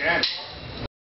Yeah.